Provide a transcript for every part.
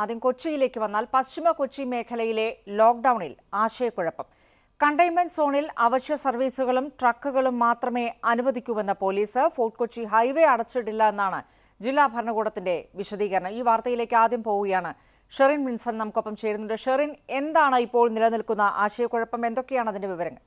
ആദ്യം കൊച്ചിയിലേക്ക് വന്നാൽ പശ്ചിമ കൊച്ചി മേഖലയിലെ ലോക്ഡൌണിൽ ആശയക്കുഴപ്പം. കണ്ടെയ്ൻമെന്റ് സോണിൽ അവശ്യ സർവീസുകളും ട്രക്കുകളും മാത്രമേ അനുവദിക്കൂവെന്ന പോലീസ് ഫോർട്ട് കൊച്ചി ഹൈവേ അടച്ചിട്ടില്ല എന്നാണ് ജില്ലാ ഭരണകൂടത്തിന്റെ വിശദീകരണം. ഈ വാർത്തയിലേക്ക് ആദ്യം പോവുകയാണ് ഷെറിൻ വിൻസൺ. നമുക്കൊപ്പം ചേരുന്നുണ്ട്. ഷെറിൻ എന്താണ് ഇപ്പോൾ നിലനിൽക്കുന്ന ആശയക്കുഴപ്പം? എന്തൊക്കെയാണ് അതിന്റെ വിവരങ്ങൾ?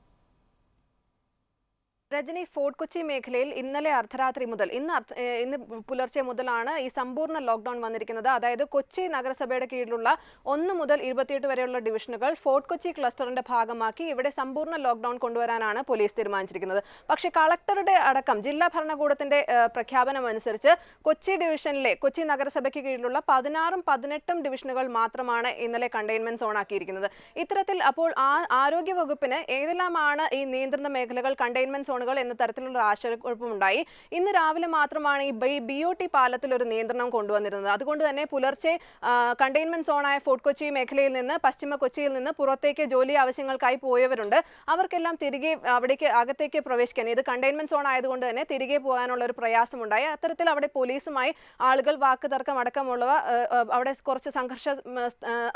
രജനി ഫോർട്ട് കൊച്ചി മേഖലയിൽ ഇന്നലെ അർദ്ധരാത്രി മുതൽ ഇന്ന് ഇന്ന് പുലർച്ചെ മുതലാണ് ഈ സമ്പൂർണ ലോക്ക്ഡൌൺ വന്നിരിക്കുന്നത്. അതായത് കൊച്ചി നഗരസഭയുടെ കീഴിലുള്ള ഒന്ന് മുതൽ ഇരുപത്തിയെട്ട് വരെയുള്ള ഡിവിഷനുകൾ ഫോർട്ട് കൊച്ചി ക്ലസ്റ്ററിന്റെ ഭാഗമാക്കി ഇവിടെ സമ്പൂർണ ലോക്ക്ഡൌൺ കൊണ്ടുവരാനാണ് പോലീസ് തീരുമാനിച്ചിരിക്കുന്നത്. പക്ഷേ കളക്ടറുടെ അടക്കം ജില്ലാ ഭരണകൂടത്തിന്റെ പ്രഖ്യാപനം അനുസരിച്ച് കൊച്ചി ഡിവിഷനിലെ കൊച്ചി നഗരസഭയ്ക്ക് കീഴിലുള്ള പതിനാറും പതിനെട്ടും ഡിവിഷനുകൾ മാത്രമാണ് ഇന്നലെ കണ്ടെയ്ൻമെന്റ് സോൺ ആക്കിയിരിക്കുന്നത് ഇത്തരത്തിൽ അപ്പോൾ ആ ആരോഗ്യ വകുപ്പിന് ഏതെല്ലാമാണ് ഈ നിയന്ത്രണ മേഖലകൾ കണ്ടെയ്ൻമെന്റ് സോണുകൾ എന്ന തരത്തിലുള്ള ആശയക്കുഴപ്പമുണ്ടായി. ഇന്ന് രാവിലെ മാത്രമാണ് ഈ ബി ഒ ടി പാലത്തിൽ ഒരു നിയന്ത്രണം കൊണ്ടുവന്നിരുന്നത്. അതുകൊണ്ട് തന്നെ പുലർച്ചെ കണ്ടെയ്ൻമെന്റ് സോണായ ഫോർട്ട് കൊച്ചി മേഖലയിൽ നിന്ന് പശ്ചിമ കൊച്ചിയിൽ നിന്ന് പുറത്തേക്ക് ജോലി ആവശ്യങ്ങൾക്കായി പോയവരുണ്ട്. അവർക്കെല്ലാം തിരികെ അവിടേക്ക് അകത്തേക്ക് പ്രവേശിക്കാൻ ഇത് കണ്ടെയ്ൻമെന്റ് സോൺ ആയതുകൊണ്ട് തന്നെ തിരികെ പോകാനുള്ള ഒരു പ്രയാസമുണ്ടായി. അത്തരത്തിൽ അവിടെ പോലീസുമായി ആളുകൾ വാക്ക് തർക്കം അടക്കമുള്ളവ അവിടെ കുറച്ച് സംഘർഷ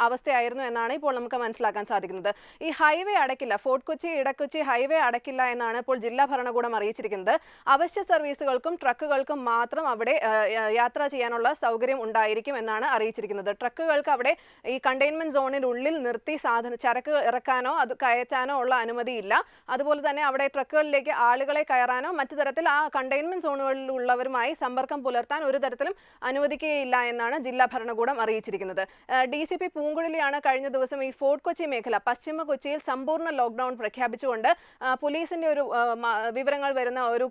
അവസ്ഥയായിരുന്നു എന്നാണ് ഇപ്പോൾ നമുക്ക് മനസ്സിലാക്കാൻ സാധിക്കുന്നത്. ഈ ഹൈവേ അടക്കില്ല ഫോർട്ട് കൊച്ചി ഇടക്കൊച്ചി ഹൈവേ അടക്കില്ല എന്നാണ് ഇപ്പോൾ ജില്ലാ ഭരണകൂടം അറിയിച്ചിരിക്കുന്നത്. അവശ്യ സർവീസുകൾക്കും ട്രക്കുകൾക്കും മാത്രം അവിടെ യാത്ര ചെയ്യാനുള്ള സൗകര്യം ഉണ്ടായിരിക്കും എന്നാണ് അറിയിച്ചിരിക്കുന്നത്. ട്രക്കുകൾക്ക് അവിടെ ഈ കണ്ടെയ്ൻമെന്റ് സോണിനുള്ളിൽ നിർത്തി സാധന ചരക്ക് ഇറക്കാനോ അത് കയറ്റാനോ ഉള്ള അനുമതിയില്ല. അതുപോലെ തന്നെ അവിടെ ട്രക്കുകളിലേക്ക് ആളുകളെ കയറാനോ മറ്റു തരത്തിൽ ആ കണ്ടെയ്ൻമെന്റ് സോണുകളിലുള്ളവരുമായി സമ്പർക്കം പുലർത്താൻ ഒരു തരത്തിലും അനുവദിക്കുകയില്ല എന്നാണ് ജില്ലാ ഭരണകൂടം അറിയിച്ചിരിക്കുന്നത്. ഡി സി പി പൂങ്കുഴലിയാണ് കഴിഞ്ഞ ദിവസം ഈ ഫോർട്ട് കൊച്ചി മേഖല പശ്ചിമ കൊച്ചിയിൽ സമ്പൂർണ ലോക്ക്ഡൌൺ പ്രഖ്യാപിച്ചുകൊണ്ട് പോലീസിന്റെ ഒരു വിവരങ്ങൾ വരുന്ന ഒരു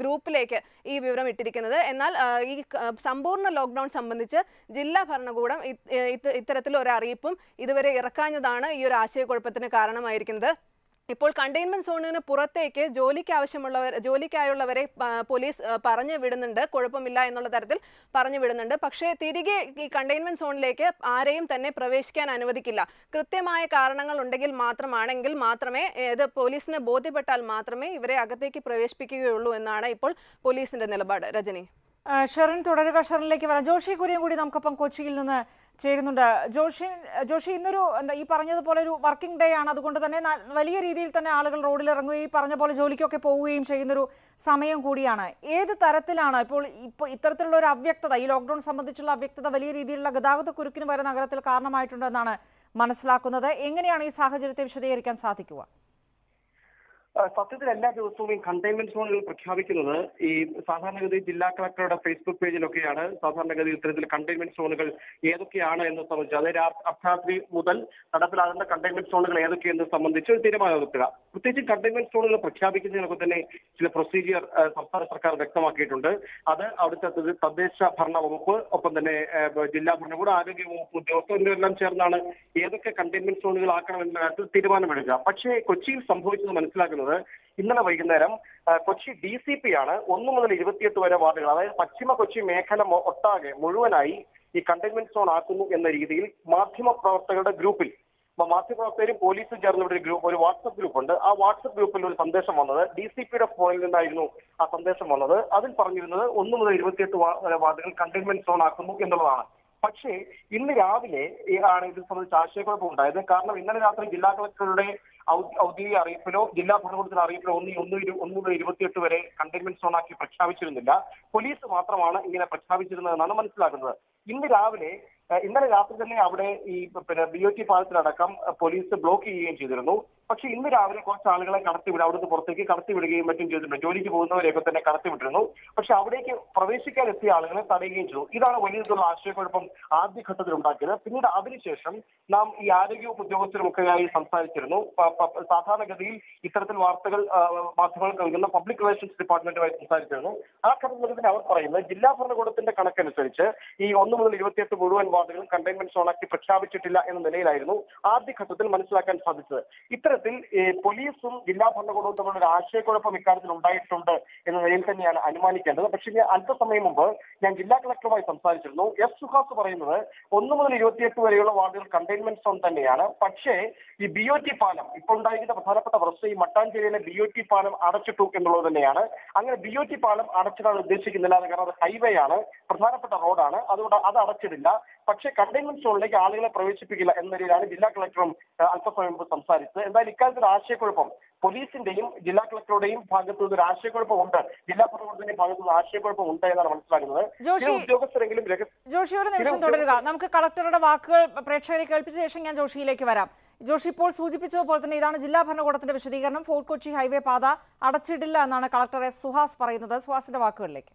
ഗ്രൂപ്പിലേക്ക് ഈ വിവരം ഇട്ടിരിക്കുന്നത്. എന്നാൽ ഈ സമ്പൂർണ ലോക്ക്ഡൌൺ സംബന്ധിച്ച് ജില്ലാ ഭരണകൂടം ഇത്തരത്തിൽ ഒരു അറിയിപ്പും ഇതുവരെ ഇറക്കാഞ്ഞതാണ് ഈ ഒരു ആശയക്കുഴപ്പത്തിന് കാരണമായിരിക്കുന്നത്. ഇപ്പോൾ കണ്ടെയ്ൻമെന്റ് സോണിന് പുറത്തേക്ക് ജോലിക്ക് ആവശ്യമുള്ളവർ ജോലിക്കായുള്ളവരെ പോലീസ് പറഞ്ഞു വിടുന്നുണ്ട്. കുഴപ്പമില്ല എന്നുള്ള തരത്തിൽ പറഞ്ഞു വിടുന്നുണ്ട്. പക്ഷേ തിരികെ ഈ കണ്ടെയ്ൻമെന്റ് സോണിലേക്ക് ആരെയും തന്നെ പ്രവേശിക്കാൻ അനുവദിക്കില്ല. കൃത്യമായ കാരണങ്ങൾ ഉണ്ടെങ്കിൽ മാത്രമാണെങ്കിൽ മാത്രമേ ഇത് പോലീസിന് ബോധ്യപ്പെട്ടാൽ മാത്രമേ ഇവരെ അകത്തേക്ക് പ്രവേശിപ്പിക്കുകയുള്ളൂ എന്നാണ് ഇപ്പോൾ പോലീസിന്റെ നിലപാട്. രജനി. ഷെറിൻ തുടരുക ഷെറിനിലേക്ക് വരാം. ജോഷി കുര്യൻ കൂടി നമുക്കൊപ്പം കൊച്ചിയിൽ നിന്ന് ചേരുന്നുണ്ട്. ജോഷി ജോഷി ഇന്നൊരു എന്താ ഈ പറഞ്ഞതുപോലെ ഒരു വർക്കിംഗ് ഡേ ആണ്. അതുകൊണ്ട് തന്നെ വലിയ രീതിയിൽ തന്നെ ആളുകൾ റോഡിൽ ഇറങ്ങുകയും ഈ പറഞ്ഞ പോലെ ജോലിക്കൊക്കെ പോവുകയും ചെയ്യുന്നൊരു സമയം കൂടിയാണ്. ഏത് തരത്തിലാണ് ഇപ്പോൾ ഇപ്പോൾ ഇത്തരത്തിലുള്ള ഒരു അവ്യക്തത ഈ ലോക്ക്ഡൌൺ സംബന്ധിച്ചുള്ള അവ്യക്തത വലിയ രീതിയിലുള്ള ഗതാഗത കുരുക്കിന് വരെ നഗരത്തിൽ കാരണമായിട്ടുണ്ടെന്നാണ് മനസ്സിലാക്കുന്നത്. എങ്ങനെയാണ് ഈ സാഹചര്യത്തെ വിശദീകരിക്കാൻ സാധിക്കുക? സത്യത്തിൽ എല്ലാ ദിവസവും ഈ കണ്ടെയ്ൻമെന്റ് സോണുകൾ പ്രഖ്യാപിക്കുന്നത് ഈ സാധാരണഗതിയിൽ ജില്ലാ കളക്ടറുടെ ഫേസ്ബുക്ക് പേജിലൊക്കെയാണ്. സാധാരണഗതിയിൽ ഇത്തരത്തിൽ കണ്ടെയ്ൻമെന്റ് സോണുകൾ ഏതൊക്കെയാണ് എന്ന് സംബന്ധിച്ച് അതായത് അർദ്ധരാത്രി മുതൽ നടപ്പിലാകുന്ന കണ്ടെയ്ൻമെന്റ് സോണുകൾ ഏതൊക്കെയെന്ന് സംബന്ധിച്ച് ഒരു തീരുമാനം എടുക്കുക. പ്രത്യേകിച്ച് കണ്ടെയ്ൻമെന്റ് സോണുകൾ പ്രഖ്യാപിക്കുന്നതിനൊക്കെ തന്നെ ചില പ്രൊസീജിയർ സംസ്ഥാന സർക്കാർ വ്യക്തമാക്കിയിട്ടുണ്ട്. അത് അവിടുത്തെ തദ്ദേശ ഭരണ വകുപ്പ് ഒപ്പം തന്നെ ജില്ലാ ഭരണകൂടം ആരോഗ്യ വകുപ്പ് ഉദ്യോഗസ്ഥരെല്ലാം ചേർന്നാണ് ഏതൊക്കെ കണ്ടെയ്ൻമെന്റ് സോണുകൾ ആക്കണമെന്ന കാര്യത്തിൽ തീരുമാനമെടുക്കുക. പക്ഷേ കൊച്ചിയിൽ സംഭവിച്ചത് മനസ്സിലാക്കുന്നത് ഇന്നലെ വൈകുന്നേരം കൊച്ചി ഡി സി പി ആണ് ഒന്ന് മുതൽ ഇരുപത്തിയെട്ട് വരെ വാർഡുകൾ. അതായത് പശ്ചിമ കൊച്ചി മേഖല ഒട്ടാകെ മുഴുവനായി ഈ കണ്ടെയ്ൻമെന്റ് സോൺ ആക്കുന്നു എന്ന രീതിയിൽ മാധ്യമ പ്രവർത്തകരുടെ ഗ്രൂപ്പിൽ മാധ്യമപ്രവർത്തകരും പോലീസും ചേർന്ന ഒരു ഗ്രൂപ്പ് ഒരു വാട്സപ്പ് ഗ്രൂപ്പ് ഉണ്ട്. ആ വാട്സപ്പ് ഗ്രൂപ്പിൽ ഒരു സന്ദേശം വന്നത് ഡി സി പിയുടെ ഫോണിൽ നിന്നായിരുന്നു ആ സന്ദേശം വന്നത്. അതിൽ പറഞ്ഞിരുന്നത് ഒന്ന് മുതൽ ഇരുപത്തിയെട്ട് വാർഡുകൾ കണ്ടെയ്ൻമെന്റ് സോൺ ആക്കുന്നു എന്നുള്ളതാണ്. പക്ഷേ ഇന്ന് രാവിലെ ആണ് ഇത് സംബന്ധിച്ച് ആശയക്കുഴപ്പം ഉണ്ടായത്. കാരണം ഇന്നലെ രാത്രി ജില്ലാ കളക്ടറുടെ ഔദ്യോഗിക അറിയിപ്പിലോ ജില്ലാ ഭരണകൂടത്തിന്റെ അറിയിപ്പിലോ ഒന്ന് ഒന്ന് ഒന്ന് മുതൽ ഇരുപത്തിയെട്ട് വരെ കണ്ടെയ്ൻമെന്റ് സോണാക്കി പ്രഖ്യാപിച്ചിരുന്നില്ല. പോലീസ് മാത്രമാണ് ഇങ്ങനെ പ്രഖ്യാപിച്ചിരുന്നതെന്നാണ് മനസ്സിലാക്കുന്നത്. ഇന്ന് രാവിലെ ഇന്നലെ രാത്രി തന്നെ അവിടെ ഈ പിന്നെ ബി ഒ ടി പാലത്തിലടക്കം പോലീസ് ബ്ലോക്ക് ചെയ്യുകയും ചെയ്തിരുന്നു. പക്ഷെ ഇന്ന് രാവിലെ കുറച്ച് ആളുകളെ കടത്തിവിടും അവിടുന്ന് പുറത്തേക്ക് കടത്തിവിടുകയും മറ്റും ചെയ്തിട്ടുണ്ട്. ജോലിക്ക് പോകുന്നവരെയൊക്കെ തന്നെ കടത്തിവിട്ടിരുന്നു പക്ഷെ അവിടേക്ക് പ്രവേശിക്കാൻ എത്തിയ ആളുകളെ തടയുകയും ചെയ്തു. ഇതാണ് വലിയ തോതിലുള്ള ആശയക്കുഴപ്പം ആദ്യഘട്ടത്തിൽ ഉണ്ടാക്കിയത്. പിന്നീട് അതിനുശേഷം നാം ഈ ആരോഗ്യവകുപ്പ് ഉദ്യോഗസ്ഥരുമൊക്കെയായി സംസാരിച്ചിരുന്നു. സാധാരണഗതിയിൽ ഇത്തരത്തിൽ വാർത്തകൾ മാധ്യമങ്ങൾ നൽകുന്ന പബ്ലിക് റിലേഷൻസ് ഡിപ്പാർട്ട്മെന്റുമായി സംസാരിച്ചിരുന്നു. ആ ഘട്ടത്തിൽ അവർ പറയുന്നത് ജില്ലാ ഭരണകൂടത്തിന്റെ കണക്കനുസരിച്ച് ഈ ഒന്ന് മുതൽ ഇരുപത്തിയെട്ട് മുഴുവൻ വാർഡുകൾ കണ്ടെയ്ൻമെന്റ് സോണാക്കി പ്രഖ്യാപിച്ചിട്ടില്ല എന്ന നിലയിലായിരുന്നു ആദ്യഘട്ടത്തിൽ മനസ്സിലാക്കാൻ സാധിച്ചത്. ഇത്തരത്തിൽ പോലീസും ജില്ലാ ഭരണകൂടവും തമ്മിലുള്ള ഒരു ആശയക്കുഴപ്പം ഇക്കാര്യത്തിൽ ഉണ്ടായിട്ടുണ്ട് എന്ന നിലയിൽ തന്നെയാണ് അനുമാനിക്കേണ്ടത്. പക്ഷേ അല്പസമയം മുമ്പ് ഞാൻ ജില്ലാ കളക്ടറുമായി സംസാരിച്ചിരുന്നു. എസ് സുഹാസ് പറയുന്നത് ഒന്ന് മുതൽ ഇരുപത്തിയെട്ട് വരെയുള്ള വാർഡുകൾ കണ്ടെയ്ൻമെന്റ് സോൺ തന്നെയാണ്. പക്ഷേ ഈ ബി ഒ ടി പാലം ഇപ്പോൾ ഉണ്ടായിരിക്കുന്ന പ്രധാനപ്പെട്ട പ്രശ്നം ഈ മട്ടാഞ്ചേരിയിലെ ബി ഒ ടി പാലം അടച്ചിട്ടു എന്നുള്ളത് തന്നെയാണ്. അങ്ങനെ ബി ഒ ടി പാലം അടച്ചിടാൻ ഉദ്ദേശിക്കുന്നില്ല. കാരണം അത് ഹൈവേ ആണ് പ്രധാനപ്പെട്ട റോഡാണ് അതുകൊണ്ട് അത് അടച്ചിടില്ല. പക്ഷേ കണ്ടെയ്ൻമെന്റ് സോണിലേക്ക് ആളുകളെ പ്രവേശിപ്പിക്കില്ല എന്ന നിലയിലാണ് ജില്ലാ കളക്ടറും അല്പസമയം മുമ്പ് സംസാരിച്ചത്. എന്തായാലും ഇക്കാര്യത്തിൽ ആശയക്കുഴപ്പം പോലീസിന്റെയും ജില്ലാ കളക്ടറുടെയും ഭാഗത്തു നിന്ന് ഒരു ആശയക്കുഴപ്പമുണ്ട്. ജില്ലാ ഭരണകൂടത്തിന്റെയും ഭാഗത്തു നിന്ന് ആശയക്കുഴപ്പം ഉണ്ട് എന്നാണ് മനസ്സിലാക്കുന്നത്. ചില ഉദ്യോഗസ്ഥരെങ്കിലും ജോഷി ഒരു നിമിഷം തുടരുക. നമുക്ക് കളക്ടറുടെ വാക്കുകൾ പ്രേക്ഷകരെ കേൾപ്പിച്ച ശേഷം ഞാൻ ജോഷിയിലേക്ക് വരാം. ജോഷി ഇപ്പോൾ സൂചിപ്പിച്ചതുപോലെ തന്നെ ഇതാണ് ജില്ലാ ഭരണകൂടത്തിന്റെ വിശദീകരണം. ഫോർട്ട് കൊച്ചി ഹൈവേ പാത അടച്ചിടില്ല എന്നാണ് കളക്ടർ എസ് സുഹാസ് പറയുന്നത്. സുഹാസിന്റെ വാക്കുകളിലേക്ക്.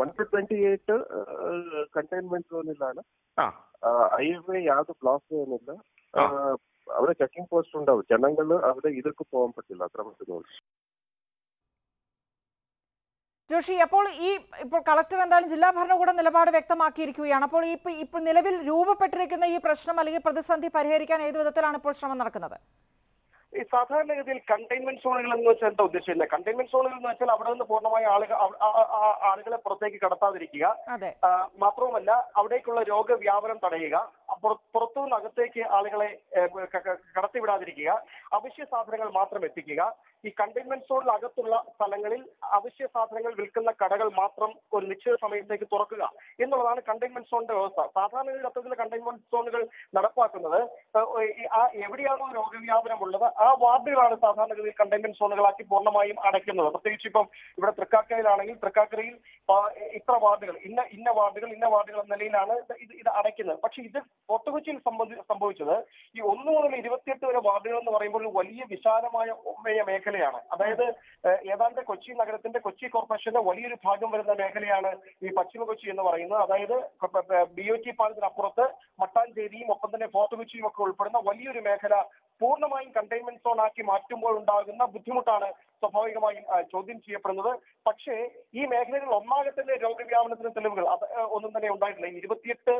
One two twenty eight containment zone ಇಲ್ಲ ಅಣ್ಣ ഹൈവേ യാതൊരു ബ്ലോക്ക് ചെയ്യുന്നില്ല. അവിടെ ചെക്കിംഗ് പോസ്റ്റ് ഉണ്ടാവും. ജനങ്ങൾ അവിടെ ഇതൊക്കെ പോകാൻ പറ്റില്ല. അത്ര പറ്റുന്നുള്ളൂ ജോഷി അപ്പോൾ ഈ ഇപ്പോൾ കളക്ടർ എന്തായാലും ജില്ലാ ഭരണകൂടം നിലപാട് വ്യക്തമാക്കിയിരിക്കുകയാണ്. അപ്പോൾ ഈ ഇപ്പോൾ നിലവിൽ രൂപപ്പെട്ടിരിക്കുന്ന ഈ പ്രശ്നം അല്ലെങ്കിൽ പ്രതിസന്ധി പരിഹരിക്കാൻ ഏത് വിധത്തിലാണ് ഇപ്പോൾ ശ്രമം നടക്കുന്നത്? ഈ സാധാരണഗതിയിൽ കണ്ടെയ്ൻമെന്റ് സോണുകൾ എന്ന് വെച്ചാൽ എന്താ ഉദ്ദേശിക്കുന്നത് കണ്ടെയ്ൻമെന്റ് സോണുകൾ എന്ന് വെച്ചാൽ അവിടെ നിന്ന് പൂർണമായി ആളുകൾ ആളുകളെ പുറത്തേക്ക് കടത്താതിരിക്കുക. മാത്രവുമല്ല അവിടേക്കുള്ള രോഗവ്യാപനം തടയുക. പുറത്തുനിന്ന് അകത്തേക്ക് ആളുകളെ കടത്തിവിടാതിരിക്കുക അവശ്യ സാധനങ്ങൾ മാത്രം എത്തിക്കുക. ഈ കണ്ടെയ്ൻമെന്റ് സോണിൽ അകത്തുള്ള സ്ഥലങ്ങളിൽ അവശ്യ സാധനങ്ങൾ വിൽക്കുന്ന കടകൾ മാത്രം ഒരു നിശ്ചിത സമയത്തേക്ക് തുറക്കുക എന്നുള്ളതാണ് കണ്ടെയ്ൻമെന്റ് സോണിന്റെ വ്യവസ്ഥ. സാധാരണ അത്തരത്തിൽ കണ്ടെയ്ൻമെന്റ് സോണുകൾ നടപ്പാക്കുന്നത് ആ എവിടെയാണോ രോഗവ്യാപനം ഉള്ളത് ആ വാർഡുകളാണ് സാധാരണഗതിയിൽ കണ്ടെയ്ൻമെന്റ് സോണുകളാക്കി പൂർണമായും അടയ്ക്കുന്നത്. പ്രത്യേകിച്ച് ഇപ്പം ഇവിടെ തൃക്കാക്കരയിലാണെങ്കിൽ തൃക്കാക്കരയിൽ ഇത്ര വാർഡുകൾ ഇന്ന ഇന്ന വാർഡുകൾ ഇന്ന വാർഡുകൾ എന്ന നിലയിലാണ് ഇത് ഇത് അടയ്ക്കുന്നത്. പക്ഷെ ഇത് ഫോർട്ടുകൊച്ചിയിൽ സംബന്ധി സംഭവിച്ചത് ഈ ഒന്ന് മുതൽ ഇരുപത്തിയെട്ട് വരെ വാർഡുകൾ എന്ന് പറയുമ്പോൾ വലിയ വിശാലമായ മേഖലയാണ്. അതായത് ഏതാണ്ട് കൊച്ചി നഗരത്തിന്റെ കൊച്ചി കോർപ്പറേഷന്റെ വലിയൊരു ഭാഗം വരുന്ന മേഖലയാണ് ഈ പശ്ചിമ കൊച്ചി എന്ന് പറയുന്നത്. അതായത് ബി ഒ ടി പാലത്തിനപ്പുറത്ത് മട്ടാഞ്ചേരിയും ഒപ്പം തന്നെ ഫോർട്ട് കൊച്ചിയും ഒക്കെ ഉൾപ്പെടുന്ന വലിയൊരു മേഖല പൂർണമായും കണ്ടെയ്ൻമെന്റ് സോൺ ആക്കി മാറ്റുമ്പോൾ ഉണ്ടാകുന്ന ബുദ്ധിമുട്ടാണ് സ്വാഭാവികമായും ചോദ്യം ചെയ്യപ്പെടുന്നത്. പക്ഷേ ഈ മേഖലകളിൽ ഒന്നാകെ തന്നെ രോഗവ്യാപനത്തിന് തെളിവുകൾ അത് ഒന്നും തന്നെ ഉണ്ടായിട്ടില്ല. ഇരുപത്തിയെട്ട്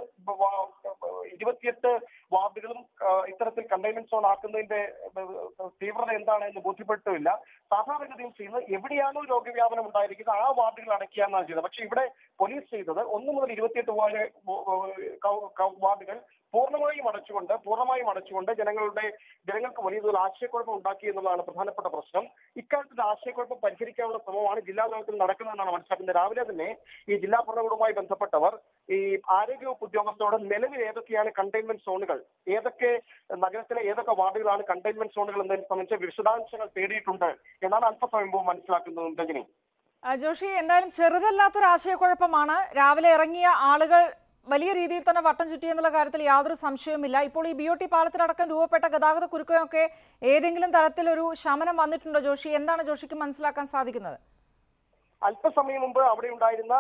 ഇരുപത്തിയെട്ട് വാർഡുകളും ഇത്തരത്തിൽ കണ്ടെയ്ൻമെന്റ് സോൺ ആക്കുന്നതിന്റെ തീവ്രത എന്താണ് എന്ന് ബോധ്യപ്പെട്ടില്ല സാധാരണഗതിയിൽ ചെയ്യുന്നത് എവിടെയാണോ രോഗവ്യാപനം ഉണ്ടായിരിക്കുന്നത് ആ വാർഡുകൾ അടയ്ക്കുകയെന്നാണ് ചെയ്തത് പക്ഷെ ഇവിടെ പോലീസ് ചെയ്തത് ഒന്ന് മുതൽ ഇരുപത്തിയെട്ട് വാർഡുകൾ പൂർണമായും അടച്ചുകൊണ്ട് പൂർണമായും അടച്ചുകൊണ്ട് ജനങ്ങളുടെ ജനങ്ങൾക്ക് വലിയ തോതിൽ ആശയക്കുഴപ്പം ഉണ്ടാക്കി എന്നുള്ളതാണ് പ്രധാനപ്പെട്ട പ്രശ്നം. ഇക്കാര്യത്തിൽ ആശയക്കുഴപ്പം പരിഹരിക്കാനുള്ള ശ്രമമാണ് ജില്ലാ തലത്തിൽ നടക്കുന്നതെന്നാണ് മനസ്സിലാക്കുന്നത്. രാവിലെ തന്നെ ഈ ജില്ലാ ഭരണകൂടവുമായി ബന്ധപ്പെട്ടവർ ഈ ആരോഗ്യവകുപ്പ് ഉദ്യോഗസ്ഥരോട് നിലവിൽ ഏതൊക്കെയാണ് കണ്ടെയ്ൻമെന്റ് സോണുകൾ ഏതൊക്കെ നഗരത്തിലെ ഏതൊക്കെ വാർഡുകളാണ് കണ്ടെയ്ൻമെന്റ് സോണുകൾ എന്നതിനെ സംബന്ധിച്ച വിശദാംശങ്ങൾ തേടിയിട്ടുണ്ട് എന്നാണ് അല്പസമയം മുമ്പ് മനസ്സിലാക്കുന്നത്. രജനി ജോഷി എന്തായാലും ചെറുതല്ലാത്തൊരു ആശയക്കുഴപ്പമാണ്. രാവിലെ ഇറങ്ങിയ ആളുകൾ വലിയ രീതിയിൽ തന്നെ വട്ടം ചുറ്റി എന്നുള്ള കാര്യത്തിൽ യാതൊരു സംശയവുമില്ല. ഇപ്പോൾ ഈ ബി ഒ ടി പാലത്തിലടക്കം രൂപപ്പെട്ട ഗതാഗത കുരുക്കൊക്കെ ഏതെങ്കിലും തരത്തിലൊരു ശമനം വന്നിട്ടുണ്ടോ ജോഷി? എന്താണ് ജോഷിക്ക് മനസ്സിലാക്കാൻ സാധിക്കുന്നത്? അല്പസമയം മുമ്പ് അവിടെ ഉണ്ടായിരുന്ന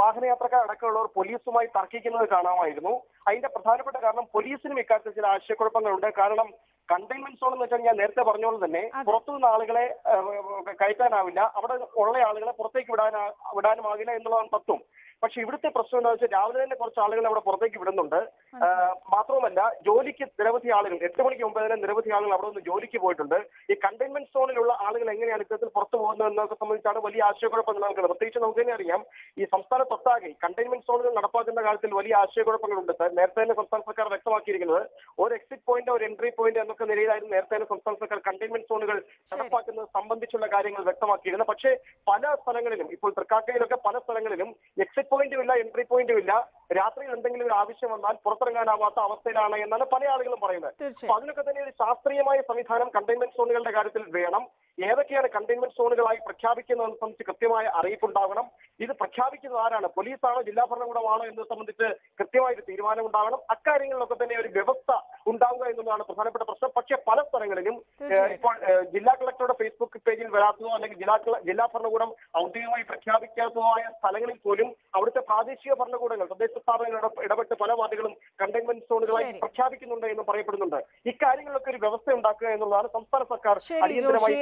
വാഹനയാത്രക്കാർ അടക്കമുള്ളവർ പോലീസുമായി തർക്കിക്കുന്നത് കാണാമായിരുന്നു. അതിന്റെ പ്രധാനപ്പെട്ട കാരണം പോലീസിനും ഇക്കാര്യത്തിൽ ചില ആശയക്കുഴപ്പങ്ങളുണ്ട്. കാരണം കണ്ടെയ്ൻമെന്റ് സോൺ എന്ന് വെച്ചാൽ ഞാൻ നേരത്തെ പറഞ്ഞ പോലെ തന്നെ. പുറത്തുനിന്ന് ആളുകളെ കയറ്റാനാവില്ല. അവിടെ ഉള്ള ആളുകളെ പുറത്തേക്ക് വിടാനാ വിടാനുമാകില്ല എന്നുള്ളതാണ് തത്വം. പക്ഷെ ഇവിടുത്തെ പ്രശ്നം എന്താ വെച്ചാൽ രാവിലെ തന്നെ കുറച്ച് ആളുകൾ അവിടെ പുറത്തേക്ക് വിടുന്നുണ്ട്. മാത്രവുമല്ല ജോലിക്ക് നിരവധി ആളുകൾ എട്ട് മണിക്ക് മുമ്പ് തന്നെ നിരവധി ആളുകൾ അവിടെ നിന്ന് ജോലിക്ക് പോയിട്ടുണ്ട്. ഈ കണ്ടെയ്ൻമെന്റ് സോണിലുള്ള ആളുകൾ എങ്ങനെയാണ് ഇത്തരത്തിൽ പുറത്തു പോകുന്നത് എന്നൊക്കെ സംബന്ധിച്ചാണ് വലിയ ആശയക്കുഴപ്പം നിലനിൽക്കുന്നത് പ്രത്യേകിച്ച് നമുക്ക് തന്നെ അറിയാം ഈ സംസ്ഥാന സംസ്ഥാനത്തൊട്ടാകെ കണ്ടെയ്ൻമെന്റ് സോണുകൾ നടപ്പാക്കുന്ന കാര്യത്തിൽ വലിയ ആശയക്കുഴപ്പങ്ങളുണ്ട്. സാർ നേരത്തെ തന്നെ സംസ്ഥാന സർക്കാർ വ്യക്തമാക്കിയിരിക്കുന്നത് ഒരു എക്സിറ്റ് പോയിന്റ് ഒരു എൻട്രി പോയിന്റ് എന്നൊക്കെ നിലയിലായിരുന്നു നേരത്തെ തന്നെ സംസ്ഥാന സർക്കാർ കണ്ടെയ്ൻമെന്റ് സോണുകൾ നടപ്പാക്കുന്നത് സംബന്ധിച്ചുള്ള കാര്യങ്ങൾ വ്യക്തമാക്കിയിരുന്നത്. പക്ഷേ പല സ്ഥലങ്ങളിലും ഇപ്പോൾ തൃക്കാക്കയിലൊക്കെ പല സ്ഥലങ്ങളിലും എക്സിറ്റ് പോയിന്റും ഇല്ല എൻട്രി പോയിന്റും ഇല്ല. രാത്രിയിൽ എന്തെങ്കിലും ഒരു ആവശ്യം വന്നാൽ പുറത്തിറങ്ങാനാവാത്ത അവസ്ഥയിലാണ് എന്നാണ് പല ആളുകളും പറയുന്നത്. അപ്പൊ അതിനൊക്കെ തന്നെ ഒരു ശാസ്ത്രീയമായ സംവിധാനം കണ്ടെയ്ൻമെന്റ് സോണുകളുടെ കാര്യത്തിൽ വേണം. ഏതൊക്കെയാണ് കണ്ടെയ്ൻമെന്റ് സോണുകളായി പ്രഖ്യാപിക്കുന്നതെന്ന് സംബന്ധിച്ച് കൃത്യമായ അറിയിപ്പുണ്ടാവണം. ഇത് പ്രഖ്യാപിക്കുന്നത് ആരാണ്? പോലീസാണോ ജില്ലാ ഭരണകൂടമാണോ എന്നത് സംബന്ധിച്ച് കൃത്യമായ ഒരു തീരുമാനം ഉണ്ടാവണം അക്കാര്യങ്ങളിലൊക്കെ തന്നെ ഒരു വ്യവസ്ഥ ഉണ്ടാവുക എന്നുള്ളതാണ് പ്രധാനപ്പെട്ട പ്രശ്നം. പക്ഷേ പല സ്ഥലങ്ങളിലും ഇപ്പോൾ ജില്ലാ കളക്ടറുടെ ഫേസ്ബുക്ക് പേജിൽ വരാത്തതോ അല്ലെങ്കിൽ ജില്ലാ ജില്ലാ ഭരണകൂടം ഔദ്യോഗികമായി പ്രഖ്യാപിക്കാത്തതോ ആയ സ്ഥലങ്ങളിൽ പോലും അവിടുത്തെ പ്രാദേശിക ഭരണകൂടങ്ങൾ തദ്ദേശ സ്ഥാപനങ്ങളുടെ ഇടപെട്ട് പല വാർഡുകളും കണ്ടെയ്ൻമെന്റ് സോണുകളായി. പ്രഖ്യാപിക്കുന്നുണ്ട് എന്ന് പറയപ്പെടുന്നുണ്ട്. ഇക്കാര്യങ്ങളിലൊക്കെ ഒരു വ്യവസ്ഥ ഉണ്ടാക്കുക എന്നുള്ളതാണ് സംസ്ഥാന സർക്കാർ അടിയന്തരമായി